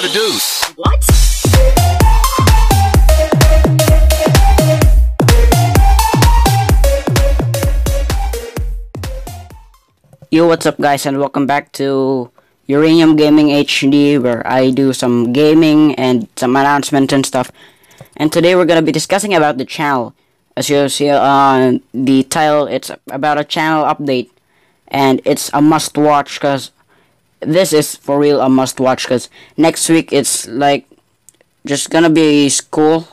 gotta do. What? Yo, what's up guys and welcome back to Uranium Gaming HD where I do some gaming and some announcements and stuff. And today we're gonna be discussing about the channel. As you see on the title, it's about a channel update. And it's a must watch because this is for real a must watch because next week it's like just gonna be school.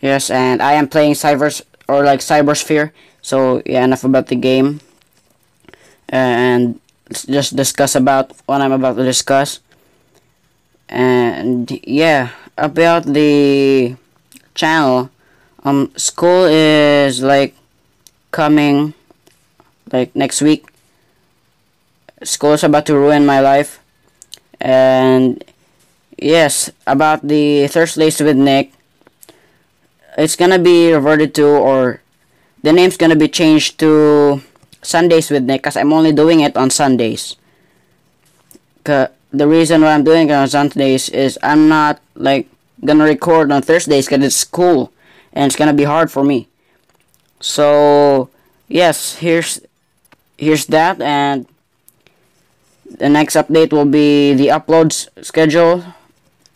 Yes, and I am playing Cybers or like Cybersphere. So yeah, enough about the game and let's just discuss about what I'm about to discuss. And yeah, about the channel, um, school is like coming like next week. School is about to ruin my life, and yes, about the Thursdays with Nic, it's gonna be reverted to or the name's gonna be changed to Sundays with Nic because I'm only doing it on Sundays. The reason why I'm doing it on Sundays is I'm not like gonna record on Thursdays because it's school and it's gonna be hard for me. So yes, here's here's that and the next update will be the uploads schedule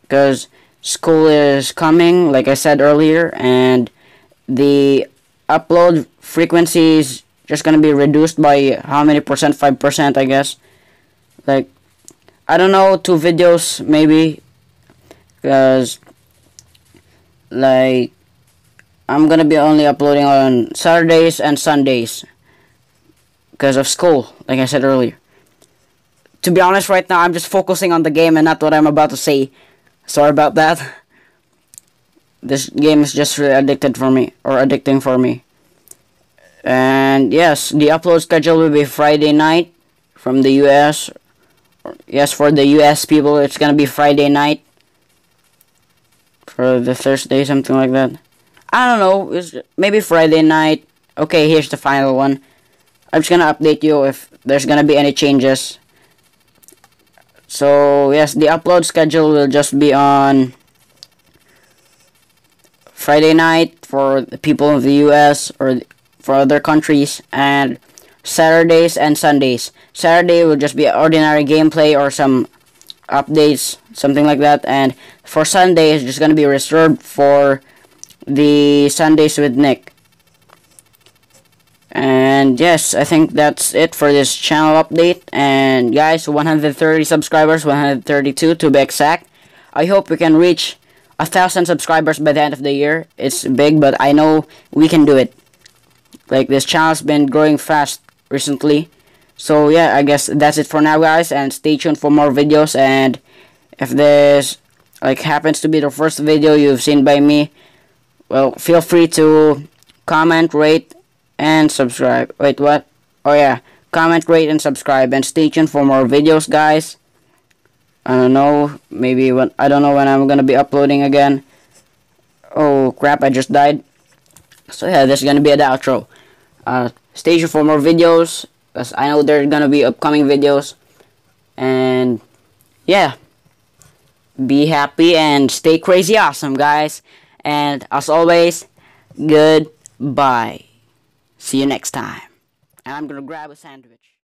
because school is coming like I said earlier and the upload frequency is just gonna be reduced by how many percent? Five percent, I guess. Like, I don't know, two videos maybe, because like I'm gonna be only uploading on Saturdays and Sundays because of school, like I said earlier. To be honest, right now I'm just focusing on the game and not what I'm about to say. Sorry about that. This game is just really addicted for me, or addicting for me. And yes, the upload schedule will be Friday night from the US. Yes, for the US people, it's gonna be Friday night. For the Thursday, something like that. I don't know. It's maybe Friday night. Okay, here's the final one. I'm just gonna update you if there's gonna be any changes. So yes, the upload schedule will just be on Friday night for the people of the US or for other countries and Saturdays and Sundays. Saturday will just be ordinary gameplay or some updates, something like that. And for Sunday, it's just going to be reserved for the Sundays with Nic. And yes, I think that's it for this channel update. And guys, 130 subscribers, 132 to be exact. I hope we can reach a thousand subscribers by the end of the year. It's big, but I know we can do it. Like this channel's been growing fast recently. So yeah, I guess that's it for now, guys. And stay tuned for more videos. And if this like happens to be the first video you've seen by me, well, feel free to comment, rate, and subscribe. Wait, what? Oh yeah, comment, rate, and subscribe. And stay tuned for more videos, guys. I don't know. Maybe when I don't know when I'm gonna be uploading again. Oh crap! I just died. So yeah, this is gonna be the outro. Uh, stay tuned for more videos. Cause I know there are gonna be upcoming videos. And yeah, be happy and stay crazy awesome, guys. And as always, goodbye. See you next time. And I'm gonna grab a sandwich.